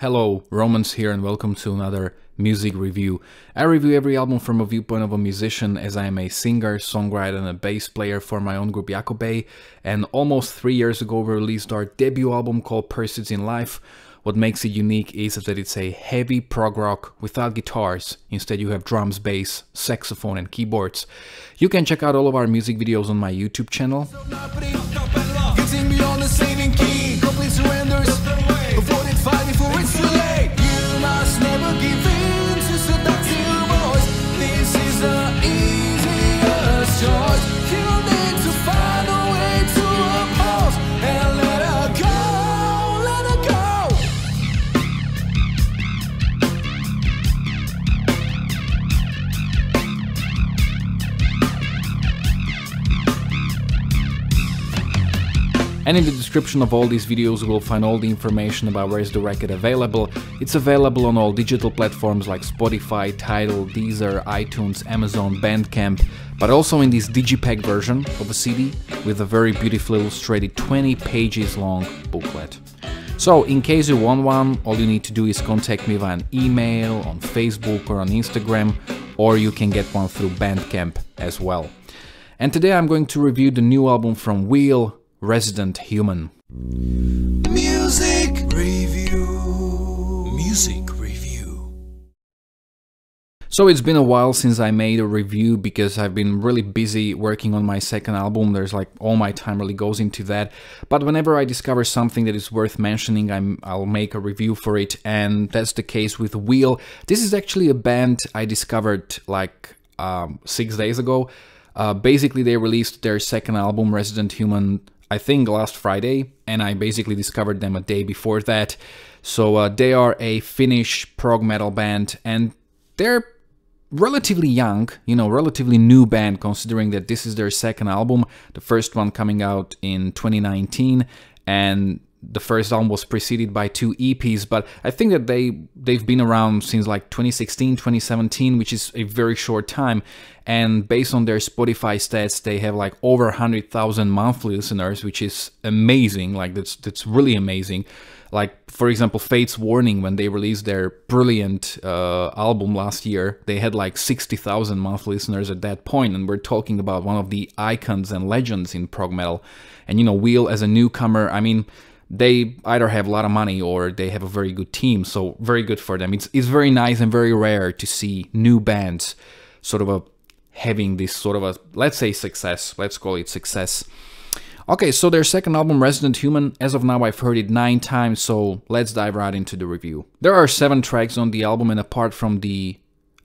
Hello, Romans here and welcome to another music review. I review every album from a viewpoint of a musician as I am a singer, songwriter and a bass player for my own group Iako Bei and almost three years ago we released our debut album called Pursuits in Life. What makes it unique is that it's a heavy prog rock without guitars. Instead you have drums, bass, saxophone and keyboards. You can check out all of our music videos on my YouTube channel. And in the description of all these videos you will find all the information about where is the record available. It's available on all digital platforms like Spotify, Tidal, Deezer, iTunes, Amazon, Bandcamp, but also in this digipack version of a CD with a very beautifully illustrated 20 pages long booklet. So, in case you want one, all you need to do is contact me via an email, on Facebook or on Instagram, or you can get one through Bandcamp as well. And today I'm going to review the new album from Wheel, Resident Human. Music review. Music review. So it's been a while since I made a review because I've been really busy working on my second album. There's like all my time really goes into that. But whenever I discover something that is worth mentioning, I'm, I'll make a review for it. And that's the case with Wheel. This is actually a band I discovered like um, six days ago. Uh, basically, they released their second album, Resident Human, I think last Friday, and I basically discovered them a day before that. So uh, they are a Finnish prog metal band, and they're relatively young, you know, relatively new band considering that this is their second album, the first one coming out in 2019, and the first album was preceded by two EPs, but I think that they they've been around since like 2016, 2017, which is a very short time. And based on their Spotify stats, they have like over 100,000 monthly listeners, which is amazing. Like that's that's really amazing. Like for example, Fates Warning, when they released their brilliant uh, album last year, they had like 60,000 monthly listeners at that point, and we're talking about one of the icons and legends in prog metal. And you know, Wheel as a newcomer, I mean they either have a lot of money or they have a very good team, so very good for them. It's, it's very nice and very rare to see new bands sort of a, having this sort of a, let's say success, let's call it success. Okay, so their second album, Resident Human, as of now I've heard it nine times, so let's dive right into the review. There are seven tracks on the album, and apart from the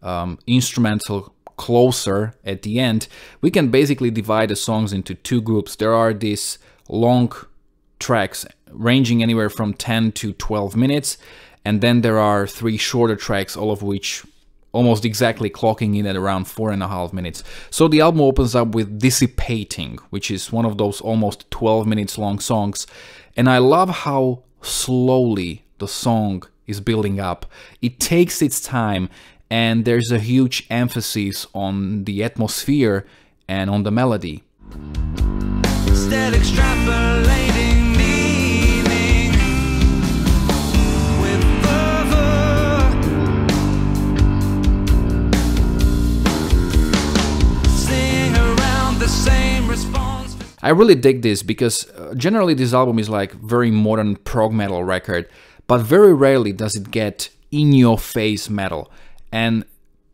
um, instrumental closer at the end, we can basically divide the songs into two groups. There are these long tracks ranging anywhere from 10 to 12 minutes. And then there are three shorter tracks, all of which almost exactly clocking in at around four and a half minutes. So the album opens up with Dissipating, which is one of those almost 12 minutes long songs. And I love how slowly the song is building up. It takes its time and there's a huge emphasis on the atmosphere and on the melody. I really dig this because uh, generally this album is like very modern prog metal record, but very rarely does it get in your face metal. And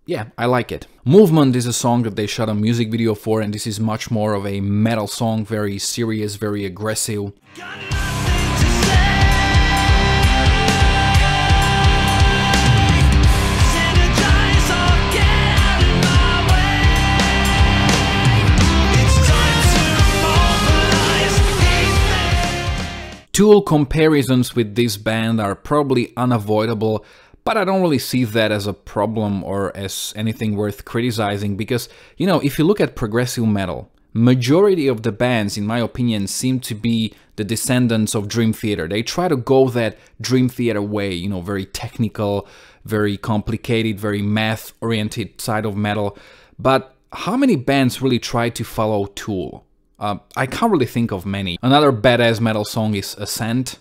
yeah, I like it. Movement is a song that they shot a music video for, and this is much more of a metal song, very serious, very aggressive. Tool comparisons with this band are probably unavoidable, but I don't really see that as a problem or as anything worth criticizing because, you know, if you look at progressive metal, majority of the bands, in my opinion, seem to be the descendants of Dream Theater. They try to go that Dream Theater way, you know, very technical, very complicated, very math-oriented side of metal. But how many bands really try to follow Tool? Uh, I can't really think of many. Another badass metal song is Ascend.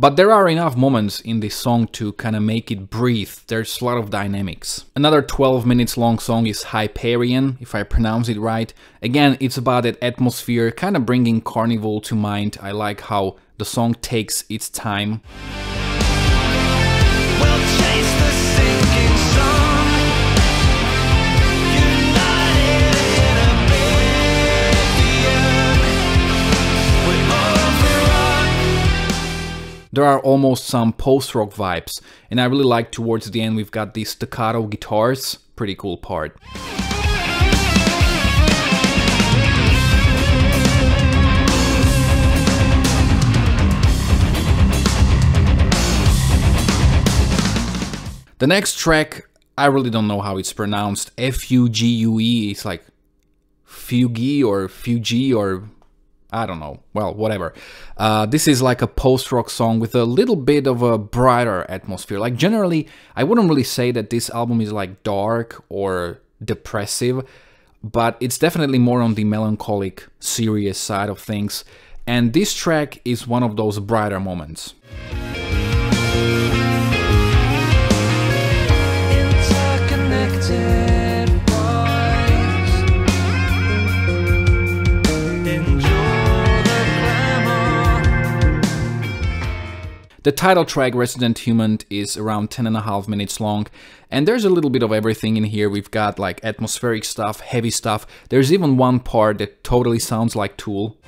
But there are enough moments in this song to kind of make it breathe. There's a lot of dynamics. Another 12 minutes long song is Hyperion, if I pronounce it right. Again, it's about that atmosphere, kind of bringing Karnivool to mind. I like how the song takes its time. There are almost some post-rock vibes, and I really like towards the end we've got these staccato guitars, pretty cool part. The next track, I really don't know how it's pronounced. F-U-G-U-E, it's like Fugi or Fugi or I don't know. Well, whatever. Uh, this is like a post-rock song with a little bit of a brighter atmosphere. Like generally, I wouldn't really say that this album is like dark or depressive, but it's definitely more on the melancholic, serious side of things. And this track is one of those brighter moments. The title track Resident Human is around 10 and a half minutes long and there's a little bit of everything in here. We've got like atmospheric stuff, heavy stuff. There's even one part that totally sounds like Tool.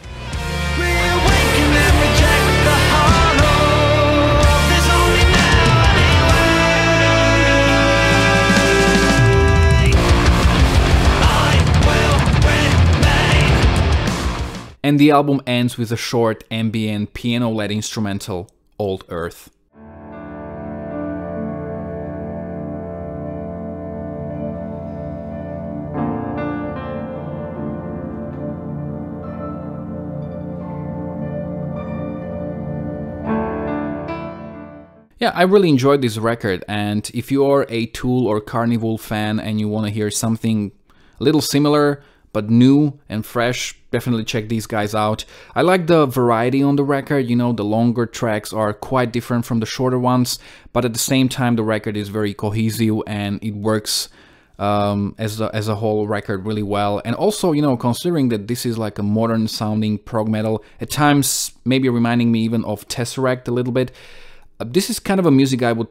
And the album ends with a short ambient piano-led instrumental old Earth. Yeah, I really enjoyed this record and if you are a Tool or Karnivool fan and you want to hear something a little similar but new and fresh, definitely check these guys out. I like the variety on the record, you know, the longer tracks are quite different from the shorter ones, but at the same time the record is very cohesive and it works um, as, a, as a whole record really well. And also, you know, considering that this is like a modern sounding prog metal, at times maybe reminding me even of Tesseract a little bit, uh, this is kind of a music I would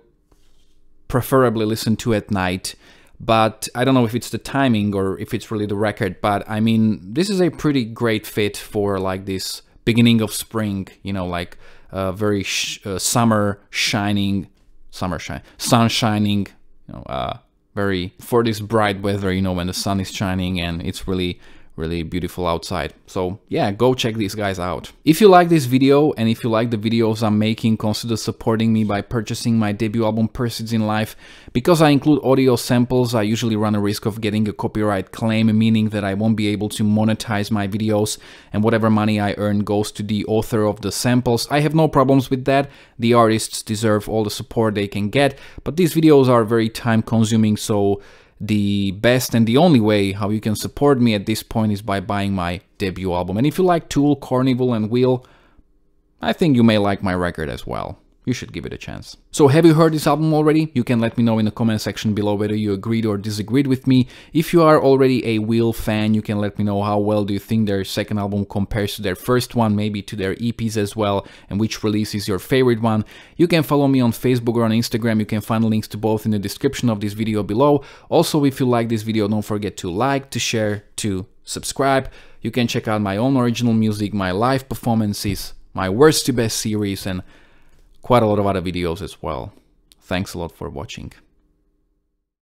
preferably listen to at night but I don't know if it's the timing or if it's really the record. But I mean, this is a pretty great fit for like this beginning of spring, you know, like uh, very sh uh, summer shining, summer shine, sun shining, you know, uh, very for this bright weather, you know, when the sun is shining and it's really really beautiful outside. So yeah, go check these guys out. If you like this video and if you like the videos I'm making, consider supporting me by purchasing my debut album Pursuits in Life. Because I include audio samples, I usually run a risk of getting a copyright claim, meaning that I won't be able to monetize my videos and whatever money I earn goes to the author of the samples. I have no problems with that. The artists deserve all the support they can get, but these videos are very time consuming, so the best and the only way how you can support me at this point is by buying my debut album. And if you like Tool, Karnivool and Wheel, I think you may like my record as well you should give it a chance. So have you heard this album already? You can let me know in the comment section below whether you agreed or disagreed with me. If you are already a Wheel fan, you can let me know how well do you think their second album compares to their first one, maybe to their EPs as well, and which release is your favorite one. You can follow me on Facebook or on Instagram, you can find links to both in the description of this video below. Also, if you like this video, don't forget to like, to share, to subscribe. You can check out my own original music, my live performances, my worst to best series, and quite a lot of other videos as well. Thanks a lot for watching.